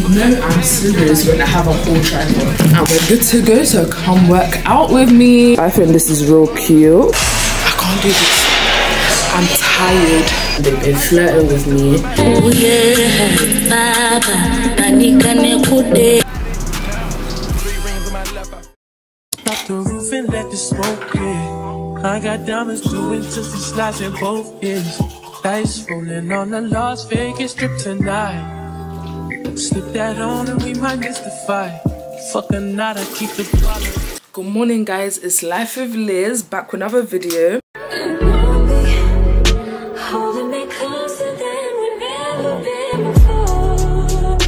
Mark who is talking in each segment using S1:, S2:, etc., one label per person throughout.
S1: No, I'm serious when I have a whole tripod. And we're good to go, so come work out with me. I think this is real cute. I can't do this. I'm tired. They've been flirting with me.
S2: Oh yeah, baba, nanika nekude.
S3: Pop the roof and let the smoke in. I got diamonds doing till she slides in both ends. Dice rolling on the Las Vegas strip tonight. Slip that on and we might miss the fight. Fuck a night, I keep the dollar.
S1: Good morning, guys. It's Life with Liz back with another video.
S2: Holding me closer than we've ever been before.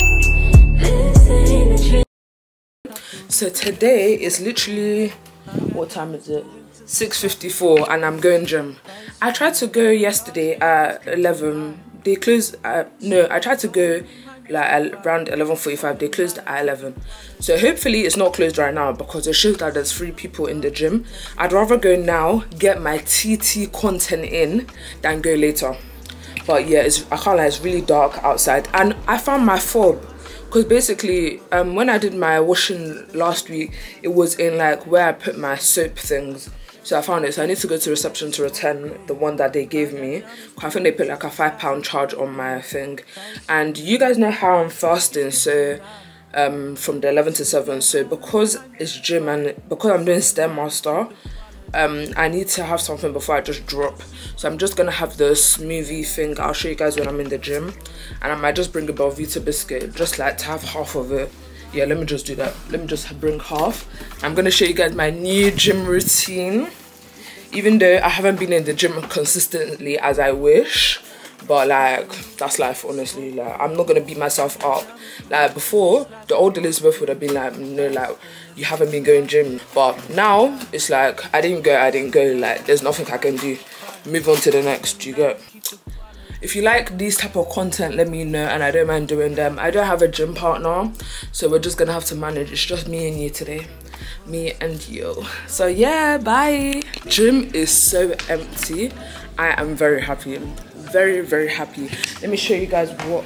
S2: This ain't a dream.
S1: So today is literally what time is it? 6:54, and I'm going gym. I tried to go yesterday at 11. They closed. At, uh, no, I tried to go like around 11:45. They closed at 11. So hopefully it's not closed right now because it shows that there's three people in the gym. I'd rather go now, get my TT content in, than go later. But yeah, it's, I can't lie, it's really dark outside, and I found my fob because basically um when i did my washing last week it was in like where i put my soap things so i found it so i need to go to reception to return the one that they gave me. i think they put like a five pound charge on my thing. And you guys know how i'm fasting so um from the 11 to 7 so because it's gym and because i'm doing stairmaster um i need to have something before i just drop. So i'm just gonna have the smoothie thing. I'll show you guys when i'm in the gym. And i might just bring a belvita biscuit just like to have half of it yeah let me just do that. Let me just bring half. I'm gonna show you guys my new gym routine. Even though i haven't been in the gym consistently as i wish but like that's life honestly. Like i'm not gonna beat myself up. Like before the old elizabeth would have been like no like you haven't been going gym. But now it's like i didn't go i didn't go. Like there's nothing i can do. Move on to the next you go if you like these type of content let me know and i don't mind doing them. I don't have a gym partner so we're just gonna have to manage. It's just me and you today. Me and you. So yeah bye. Gym is so empty. I am very happy. Very very happy. Let me show you guys what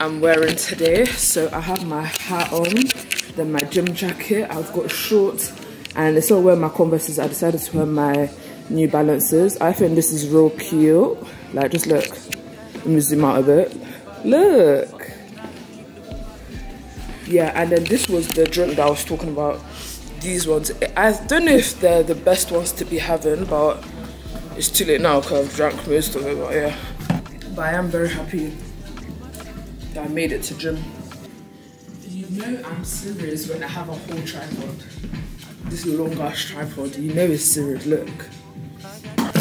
S1: i'm wearing today. So i have my hat on then my gym jacket. I've got shorts and instead of wearing my converses. I decided to wear my new balances. I think this is real cute. Like just look let me zoom out a bit look. Yeah and then this was the drink that i was talking about. These ones. I don't know if they're the best ones to be having but it's too late now because i've drank most of it but yeah. But i am very happy that i made it to gym. You know i'm serious when i have a whole tripod. This long ass tripod you know it's serious. Look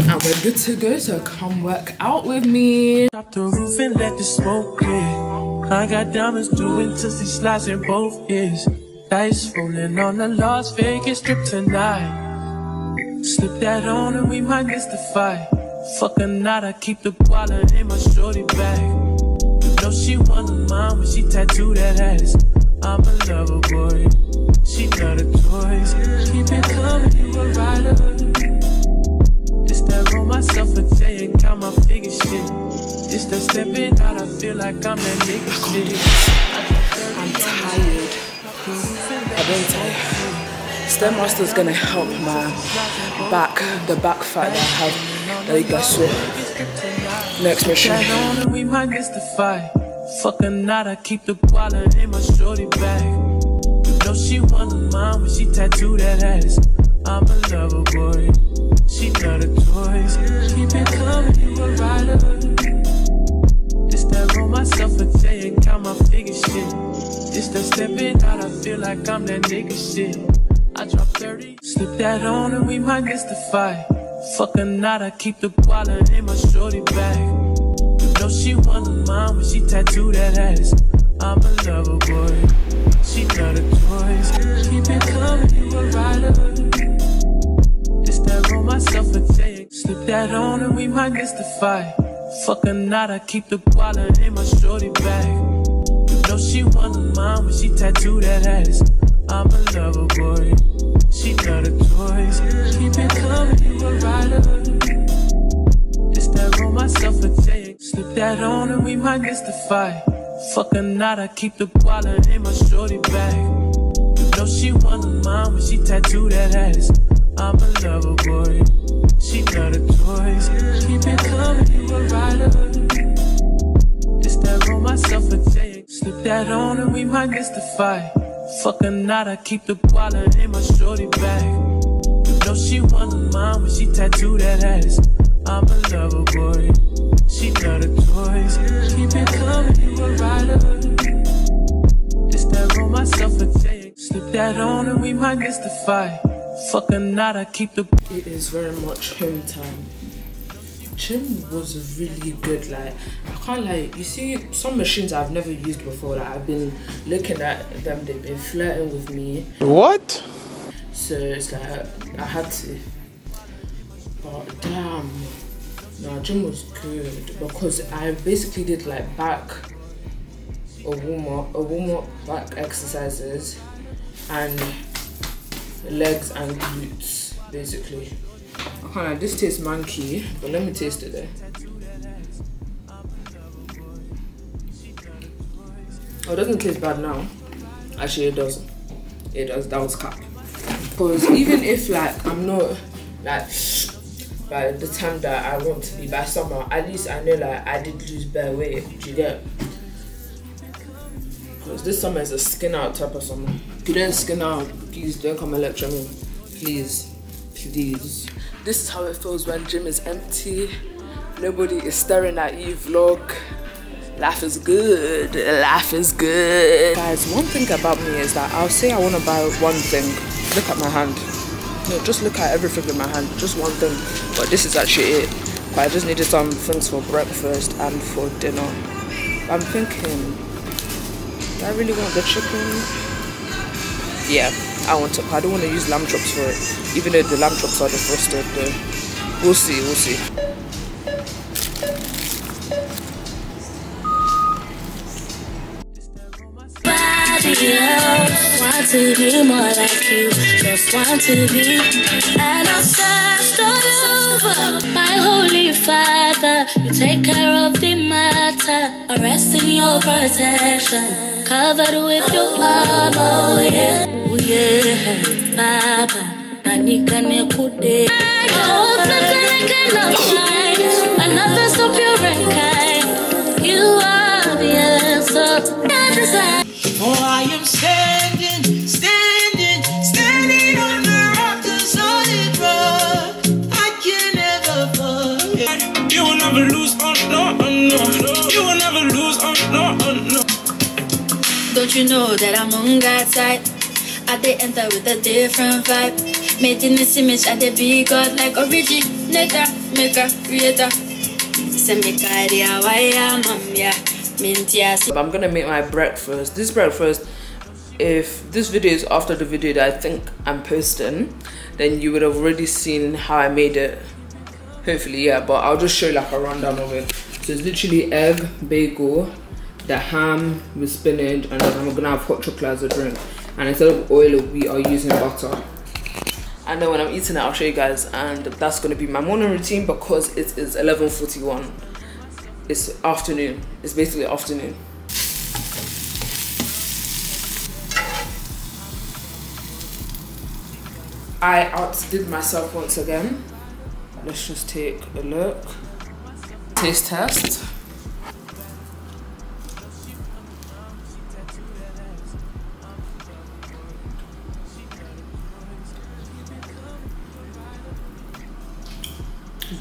S1: and we're good to go so come work out with me
S3: Pop the roof and let the smoke in. I got diamonds doing she slides in both ears. Dice rolling on the Las Vegas strip tonight. Slip that on and we might miss the fight. Fuck a night, I keep the wallet in my shorty bag. You know she want mine when she tattooed that ass. I'm a lover boy.
S1: Stairmaster's gonna help my back the back fat that i have that you guys saw next mission
S3: we might the. Fuck a night, I keep the wallet in my shorty bag. You know she want mine when she tattooed that ass. I'm a lover boy. She love the toys. Keep it coming, you a rider. This that roll myself a day and count my figure shit. This that stepping out, I feel like I'm that nigga shit. I drop 30, slip that on and we might miss the fight. Fuck a night, I keep the wallet in my shorty bag. You know she want mine when she tattooed that ass. I'm a lover boy. She love the toys. Keep it coming, you a rider. This that roll myself a day. Slip that on and we might miss the fight. Fuck a night, I keep the wallet in my shorty bag. You know she want mine when she tattooed that ass. I'm a lover boy. That on and we might miss the fight. Fuck or not, I keep the wallet in my shorty bag. You know she a mom when she tattoo that ass. I'm a lover boy. She not a toy. Keep it coming, you a rider. It's that roll myself a J. Slip that on and we might miss the fight. Fuck or not, I keep the wallet in my shorty bag. You know she a mom when she tattoo that ass. I'm a lover boy. She not a toy. Keep it coming, you a rider. It's that roll myself a J. Slip that on and we might miss the fight. Fuck or not, I keep the
S1: It is very much home time. Gym was really good. Like I can't like you see some machines I've never used before. Like I've been looking at them. They've been flirting with me.
S4: What?
S1: So it's like I had to. But damn, no, gym was good because I basically did like back, a warm up, a warm up back exercises, and legs and glutes basically. Okay. This tastes manky, but let me taste it. Oh, it doesn't taste bad now. Actually, it doesn't. It does. That was cap. Because even if like I'm not like by the time that I want to be by summer, at least I know like I did lose bare weight. Do you get? Because this summer is a skin out type of summer. If you don't skin out, please don't come and lecture me. Please, please. This is how it feels when gym is empty. Nobody is staring at you. Vlog. Life is good. Life is good. Guys, one thing about me is that I'll say I want to buy one thing. Look at my hand. No, just look at everything in my hand. Just one thing. But this is actually it. But I just needed some things for breakfast and for dinner. I'm thinking, do I really want the chicken? Yeah, I want to. I don't want to use lamb chops for it. Even though the lamb chops are defrosted though. We'll see, we'll see.
S2: Else want to be more like you. Just want to be an ancestor over. My holy father, you take care of the matter. I rest in your protection, covered with your love. Oh yeah, oh yeah, Baba. Nanika nekude. I hope that I cannot find another so pure and kind. You are the answer. Desire. Don't you know that I'm on God's side? I they enter with a different vibe. Made in this image, I they be God like originator, maker, creator. Um.
S1: I'm gonna make my breakfast. This breakfast, if this video is after the video that I think I'm posting, then you would have already seen how I made it. Hopefully, yeah, but I'll just show you like a rundown of it. So it's literally egg, bagel, the ham with spinach, and I'm gonna have hot chocolate as a drink. And instead of oil, we are using butter. And then when I'm eating it, I'll show you guys. And that's gonna be my morning routine because it is 11:41 it's afternoon. It's basically afternoon. I outdid myself once again. Let's just take a look. Taste test.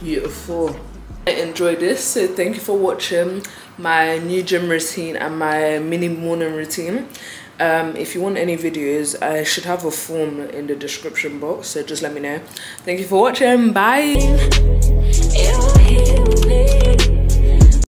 S1: Beautiful. I enjoyed this so thank you for watching my new gym routine and my mini morning routine. Um, if you want any videos I should have a form in the description box so just let me know. Thank you for watching. Bye